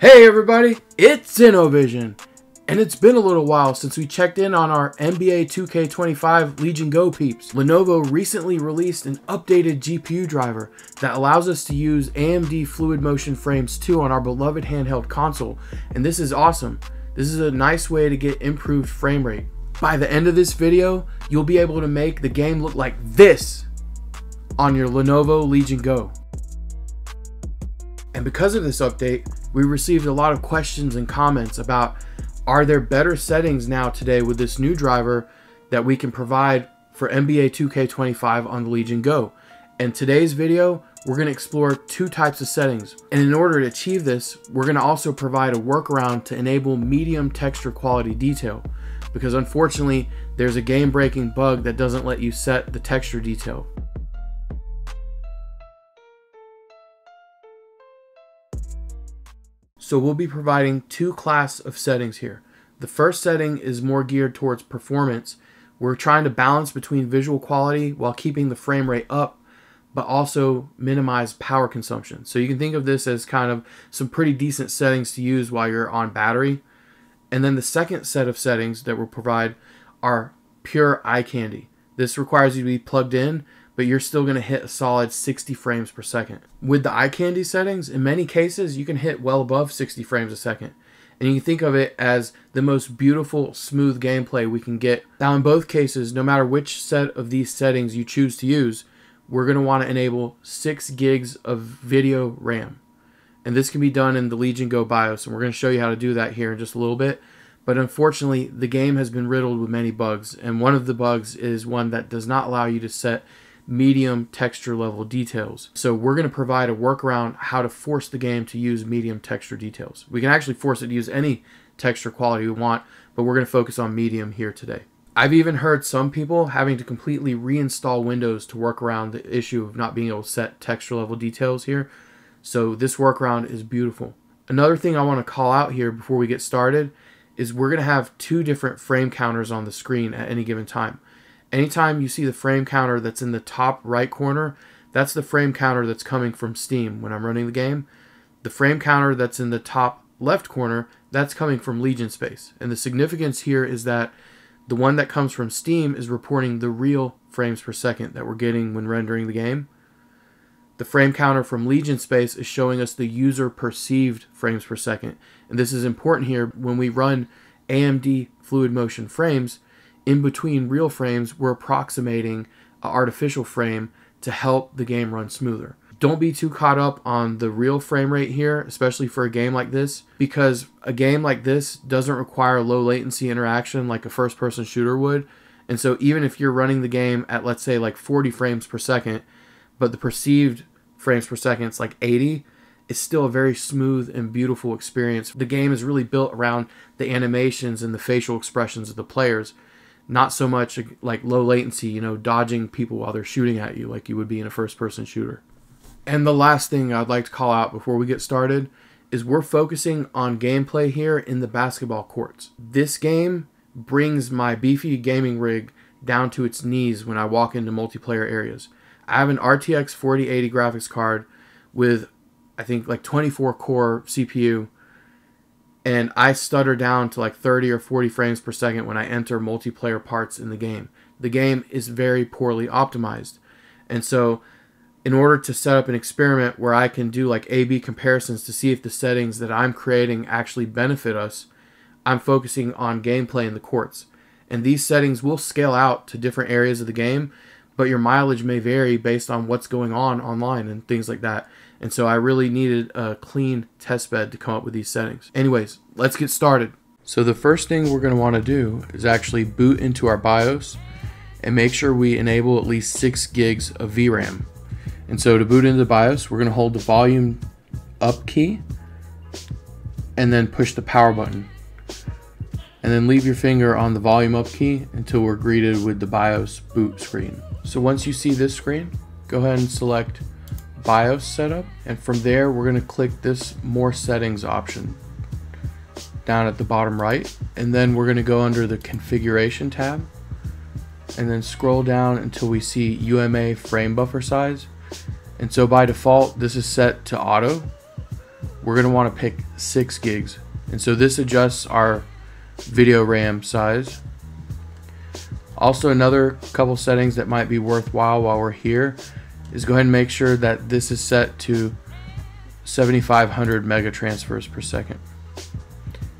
Hey everybody, it's InnoVision, and it's been a little while since we checked in on our NBA 2K25 Legion Go peeps. Lenovo recently released an updated GPU driver that allows us to use AMD Fluid Motion Frames 2 on our beloved handheld console, and this is awesome. This is a nice way to get improved frame rate. By the end of this video, you'll be able to make the game look like this on your Lenovo Legion Go. And because of this update, we received a lot of questions and comments about are there better settings now today with this new driver that we can provide for NBA 2K25 on the Legion Go. In today's video, we're going to explore two types of settings. And in order to achieve this, we're going to also provide a workaround to enable medium texture quality detail. Because unfortunately, there's a game breaking bug that doesn't let you set the texture detail. So we'll be providing two class of settings here. The first setting is more geared towards performance. We're trying to balance between visual quality while keeping the frame rate up, but also minimize power consumption. So you can think of this as kind of some pretty decent settings to use while you're on battery. And then the second set of settings that we'll provide are pure eye candy. This requires you to be plugged in but you're still going to hit a solid 60 frames per second. With the eye candy settings, in many cases, you can hit well above 60 frames a second. And you can think of it as the most beautiful, smooth gameplay we can get. Now, in both cases, no matter which set of these settings you choose to use, we're going to want to enable 6 gigs of video RAM. And this can be done in the Legion Go BIOS, and we're going to show you how to do that here in just a little bit. But unfortunately, the game has been riddled with many bugs, and one of the bugs is one that does not allow you to set medium texture level details. So we're going to provide a workaround how to force the game to use medium texture details. We can actually force it to use any texture quality we want, but we're going to focus on medium here today. I've even heard some people having to completely reinstall Windows to work around the issue of not being able to set texture level details here. So this workaround is beautiful. Another thing I want to call out here before we get started is we're going to have two different frame counters on the screen at any given time. Anytime you see the frame counter that's in the top right corner, that's the frame counter that's coming from Steam when I'm running the game. The frame counter that's in the top left corner, that's coming from Legion Space. And the significance here is that the one that comes from Steam is reporting the real frames per second that we're getting when rendering the game. The frame counter from Legion Space is showing us the user perceived frames per second. And this is important here when we run AMD Fluid Motion frames in between real frames, we're approximating an artificial frame to help the game run smoother. Don't be too caught up on the real frame rate here, especially for a game like this, because a game like this doesn't require low latency interaction like a first person shooter would. And so, even if you're running the game at, let's say, like 40 frames per second, but the perceived frames per second is like 80, it's still a very smooth and beautiful experience. The game is really built around the animations and the facial expressions of the players not so much like low latency, you know, dodging people while they're shooting at you like you would be in a first person shooter. And the last thing I'd like to call out before we get started is we're focusing on gameplay here in the basketball courts. This game brings my beefy gaming rig down to its knees when I walk into multiplayer areas. I have an RTX 4080 graphics card with I think like 24 core CPU and I stutter down to like 30 or 40 frames per second when I enter multiplayer parts in the game. The game is very poorly optimized. And so, in order to set up an experiment where I can do like A B comparisons to see if the settings that I'm creating actually benefit us, I'm focusing on gameplay in the courts. And these settings will scale out to different areas of the game, but your mileage may vary based on what's going on online and things like that. And so I really needed a clean test bed to come up with these settings. Anyways, let's get started. So the first thing we're going to want to do is actually boot into our BIOS and make sure we enable at least 6 gigs of VRAM. And so to boot into the BIOS, we're going to hold the volume up key and then push the power button. And then leave your finger on the volume up key until we're greeted with the BIOS boot screen. So once you see this screen, go ahead and select BIOS setup and from there we're going to click this more settings option down at the bottom right and then we're going to go under the configuration tab and then scroll down until we see UMA frame buffer size and so by default this is set to auto we're going to want to pick 6 gigs. And so this adjusts our video RAM size. Also another couple settings that might be worthwhile while we're here is go ahead and make sure that this is set to 7500 mega transfers per second.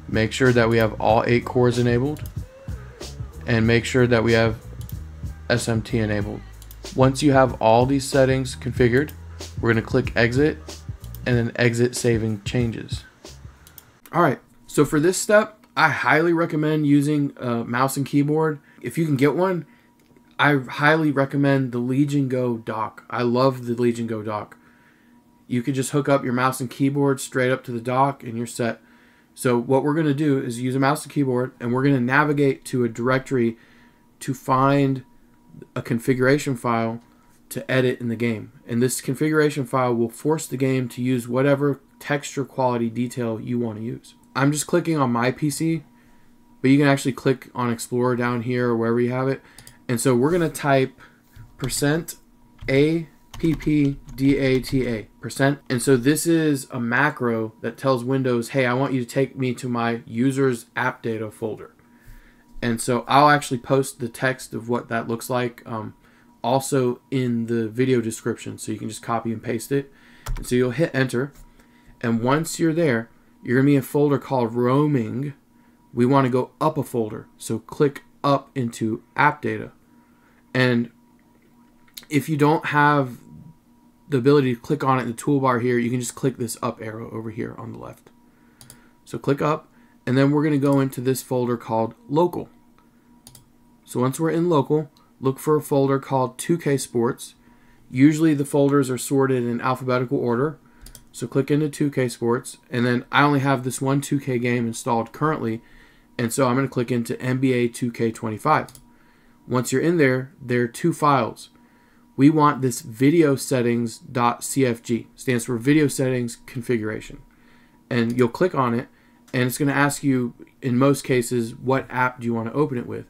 Make sure that we have all 8 cores enabled and make sure that we have SMT enabled. Once you have all these settings configured, we're going to click exit and then exit saving changes. Alright, so for this step, I highly recommend using a mouse and keyboard. If you can get one, I highly recommend the Legion Go dock. I love the Legion Go dock. You can just hook up your mouse and keyboard straight up to the dock and you're set. So what we're going to do is use a mouse and keyboard and we're going to navigate to a directory to find a configuration file to edit in the game. And this configuration file will force the game to use whatever texture quality detail you want to use. I'm just clicking on my PC, but you can actually click on Explorer down here or wherever you have it. And so we're going to type percent A P P D A T A percent. And so this is a macro that tells Windows, hey, I want you to take me to my user's app data folder. And so I'll actually post the text of what that looks like um, also in the video description. So you can just copy and paste it. And so you'll hit enter. And once you're there, you're going to be in a folder called roaming. We want to go up a folder. So click up into app data. And if you don't have the ability to click on it in the toolbar here, you can just click this up arrow over here on the left. So click up and then we're going to go into this folder called local. So once we're in local, look for a folder called 2K Sports. Usually the folders are sorted in alphabetical order. So click into 2K Sports and then I only have this one 2K game installed currently and so I'm going to click into NBA 2K25. Once you're in there, there are two files. We want this video settings.cfg, stands for video settings configuration. And you'll click on it and it's going to ask you in most cases what app do you want to open it with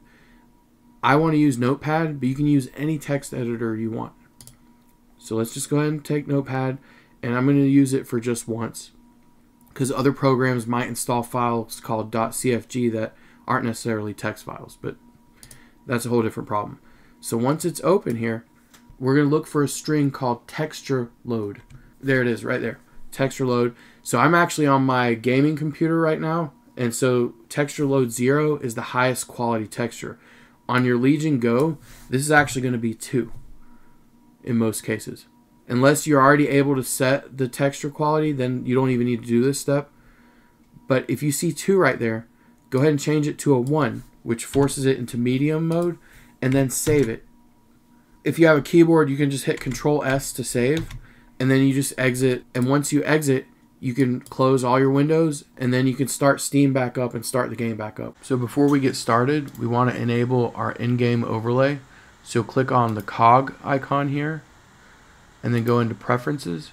i want to use notepad but you can use any text editor you want so let's just go ahead and take notepad and i'm going to use it for just once because other programs might install files called .cfg that aren't necessarily text files but that's a whole different problem so once it's open here we're going to look for a string called texture load there it is right there texture load so I'm actually on my gaming computer right now, and so texture load 0 is the highest quality texture. On your Legion Go, this is actually going to be 2 in most cases. Unless you're already able to set the texture quality, then you don't even need to do this step. But if you see 2 right there, go ahead and change it to a 1, which forces it into medium mode, and then save it. If you have a keyboard, you can just hit Control S to save, and then you just exit. And once you exit, you can close all your windows and then you can start Steam back up and start the game back up. So before we get started, we want to enable our in-game overlay. So click on the cog icon here and then go into preferences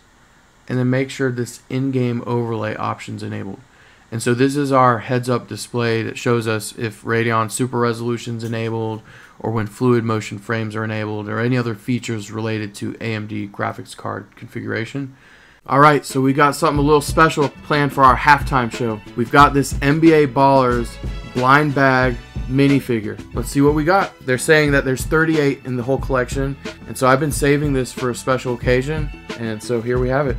and then make sure this in-game overlay options enabled. And so this is our heads-up display that shows us if Radeon Super Resolution is enabled or when fluid motion frames are enabled or any other features related to AMD graphics card configuration. All right, so we got something a little special planned for our halftime show. We've got this NBA Ballers blind bag minifigure. Let's see what we got. They're saying that there's 38 in the whole collection, and so I've been saving this for a special occasion, and so here we have it.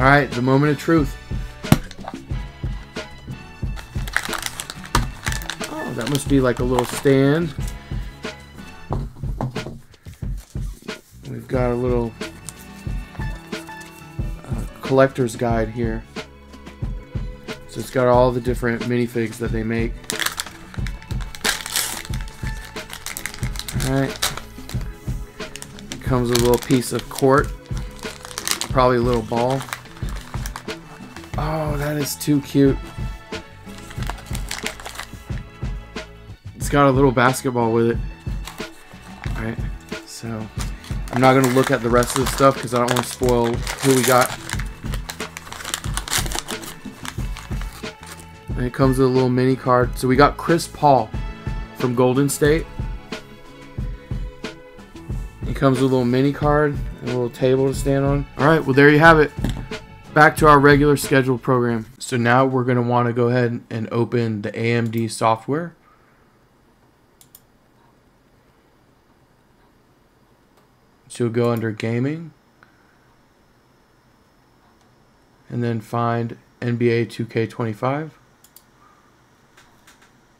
All right, the moment of truth. Oh, that must be like a little stand. We've got a little uh, collector's guide here. So it's got all the different minifigs that they make. Alright. Comes with a little piece of court. Probably a little ball. That is too cute. It's got a little basketball with it. Alright, so I'm not going to look at the rest of the stuff because I don't want to spoil who we got. And it comes with a little mini card. So we got Chris Paul from Golden State. He comes with a little mini card, and a little table to stand on. All right, well there you have it. Back to our regular scheduled program. So now we're going to want to go ahead and open the AMD software. So go under gaming and then find NBA 2K25.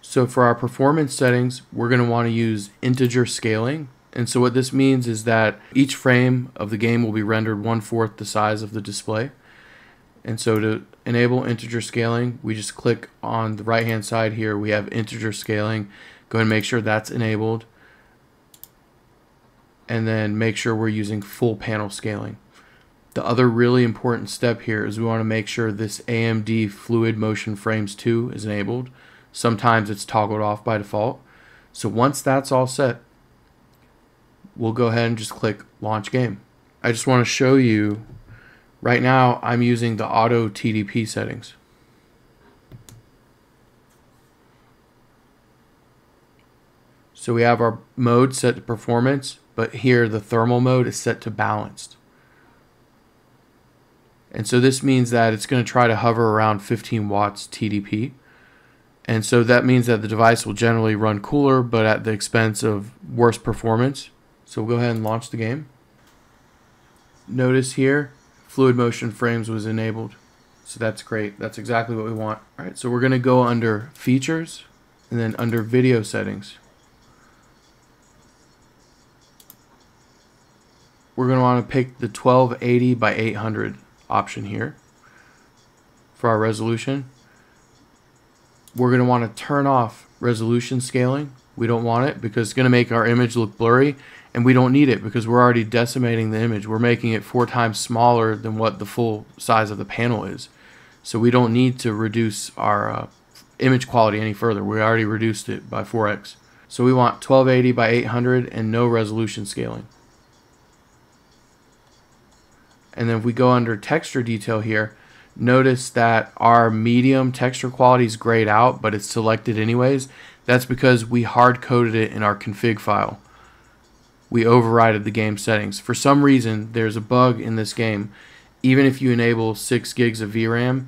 So for our performance settings, we're going to want to use integer scaling. And so what this means is that each frame of the game will be rendered one-fourth the size of the display. And so to enable integer scaling, we just click on the right-hand side here. We have integer scaling. Go ahead and make sure that's enabled and then make sure we're using full panel scaling. The other really important step here is we want to make sure this AMD Fluid Motion Frames 2 is enabled. Sometimes it's toggled off by default. So once that's all set, we'll go ahead and just click Launch Game. I just want to show you, right now I'm using the Auto TDP settings. So we have our mode set to performance but here the thermal mode is set to balanced. And so this means that it's going to try to hover around 15 watts TDP. And so that means that the device will generally run cooler, but at the expense of worse performance. So we'll go ahead and launch the game. Notice here, fluid motion frames was enabled. So that's great. That's exactly what we want. All right, so we're going to go under features and then under video settings. we're going to want to pick the 1280 by 800 option here for our resolution. We're going to want to turn off resolution scaling. We don't want it because it's going to make our image look blurry and we don't need it because we're already decimating the image. We're making it four times smaller than what the full size of the panel is. So we don't need to reduce our uh, image quality any further. We already reduced it by 4x. So we want 1280 by 800 and no resolution scaling. And then if we go under texture detail here, notice that our medium texture quality is grayed out, but it's selected anyways. That's because we hard coded it in our config file. We overrided the game settings. For some reason, there's a bug in this game. Even if you enable 6 gigs of VRAM,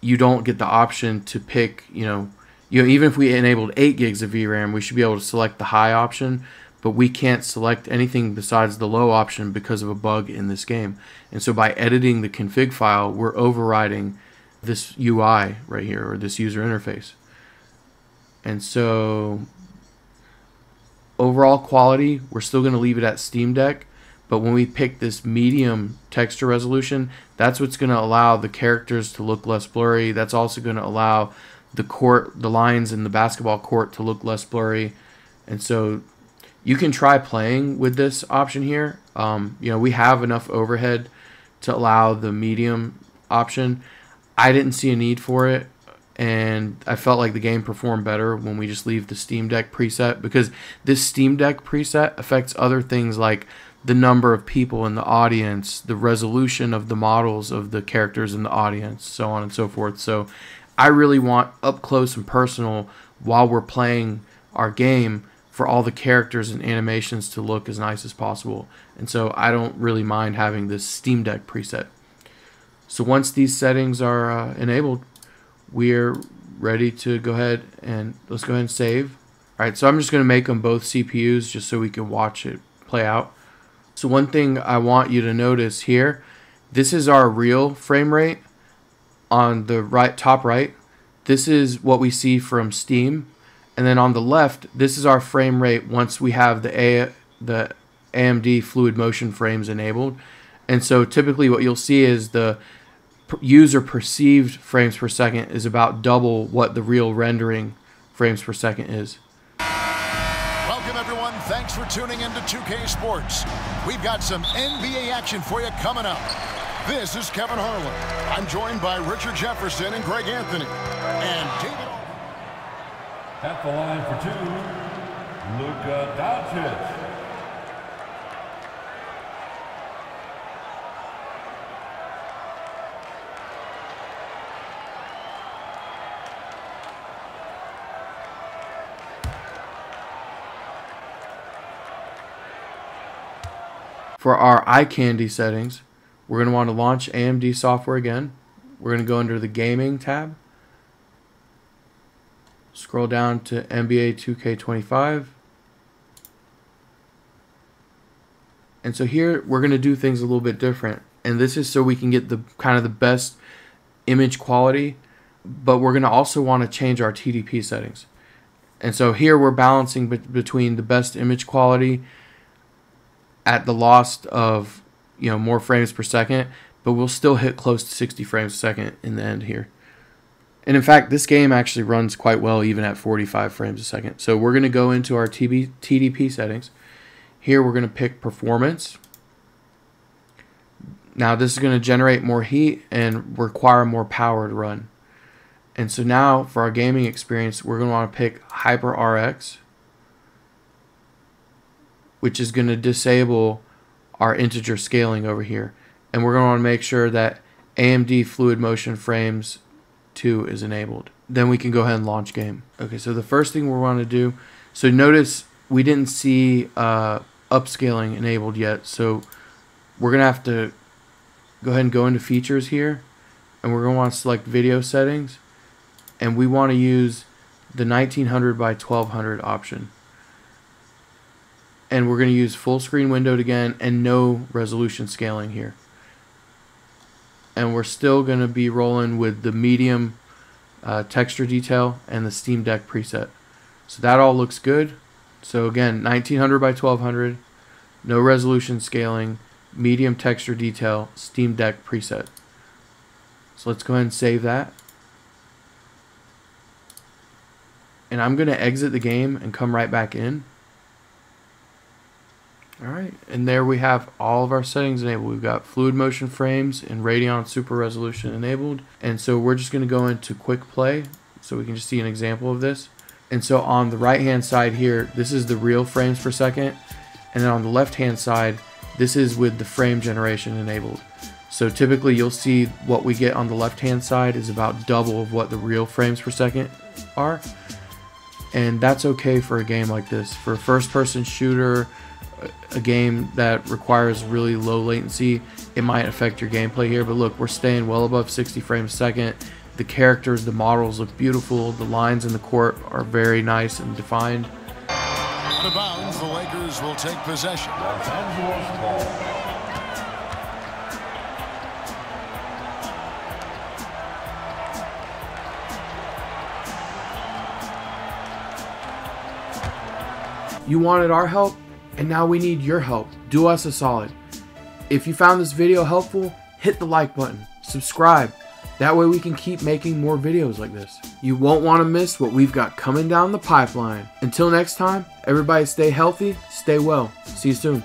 you don't get the option to pick, you know, you know, even if we enabled 8 gigs of VRAM, we should be able to select the high option but we can't select anything besides the low option because of a bug in this game. And so by editing the config file, we're overriding this UI right here, or this user interface. And so overall quality, we're still going to leave it at Steam Deck, but when we pick this medium texture resolution, that's what's going to allow the characters to look less blurry. That's also going to allow the court, the lines in the basketball court to look less blurry. And so you can try playing with this option here. Um, you know, we have enough overhead to allow the medium option. I didn't see a need for it, and I felt like the game performed better when we just leave the Steam Deck preset because this Steam Deck preset affects other things like the number of people in the audience, the resolution of the models of the characters in the audience, so on and so forth. So I really want up close and personal while we're playing our game for all the characters and animations to look as nice as possible. And so I don't really mind having this Steam Deck preset. So once these settings are uh, enabled, we're ready to go ahead and let's go ahead and save. All right, so I'm just going to make them both CPUs just so we can watch it play out. So one thing I want you to notice here, this is our real frame rate on the right top right. This is what we see from Steam and then on the left, this is our frame rate once we have the A, the AMD fluid motion frames enabled. And so typically what you'll see is the user perceived frames per second is about double what the real rendering frames per second is. Welcome everyone. Thanks for tuning in to 2K Sports. We've got some NBA action for you coming up. This is Kevin Harlan. I'm joined by Richard Jefferson and Greg Anthony. And David at the line for two, Luka Doncic. For our eye candy settings, we're going to want to launch AMD software again. We're going to go under the gaming tab. Scroll down to NBA 2K25. And so here we're going to do things a little bit different. And this is so we can get the kind of the best image quality, but we're going to also want to change our TDP settings. And so here we're balancing be between the best image quality at the loss of, you know, more frames per second, but we'll still hit close to 60 frames a second in the end here. And in fact, this game actually runs quite well even at 45 frames a second. So we're going to go into our TB, TDP settings. Here we're going to pick performance. Now this is going to generate more heat and require more power to run. And so now for our gaming experience, we're going to want to pick HYPR-RX, which is going to disable our integer scaling over here. And we're going to want to make sure that AMD Fluid Motion Frames 2 is enabled. Then we can go ahead and launch game. Okay, so the first thing we want to do, so notice we didn't see uh, upscaling enabled yet. So we're going to have to go ahead and go into features here. And we're going to want to select video settings. And we want to use the 1900 by 1200 option. And we're going to use full screen windowed again and no resolution scaling here. And we're still going to be rolling with the medium uh, texture detail and the Steam Deck preset. So that all looks good. So again, 1900 by 1200, no resolution scaling, medium texture detail, Steam Deck preset. So let's go ahead and save that. And I'm going to exit the game and come right back in. Alright, and there we have all of our settings enabled. We've got fluid motion frames and Radeon Super Resolution enabled. And so we're just going to go into quick play so we can just see an example of this. And so on the right hand side here, this is the real frames per second. And then on the left hand side, this is with the frame generation enabled. So typically you'll see what we get on the left hand side is about double of what the real frames per second are. And that's okay for a game like this. For a first person shooter, a game that requires really low latency, it might affect your gameplay here. But look, we're staying well above 60 frames a second. The characters, the models look beautiful. The lines in the court are very nice and defined. Out of bounds, the Lakers will take possession. Los Angeles ball. You wanted our help, and now we need your help. Do us a solid. If you found this video helpful, hit the like button, subscribe. That way we can keep making more videos like this. You won't want to miss what we've got coming down the pipeline. Until next time, everybody stay healthy, stay well. See you soon.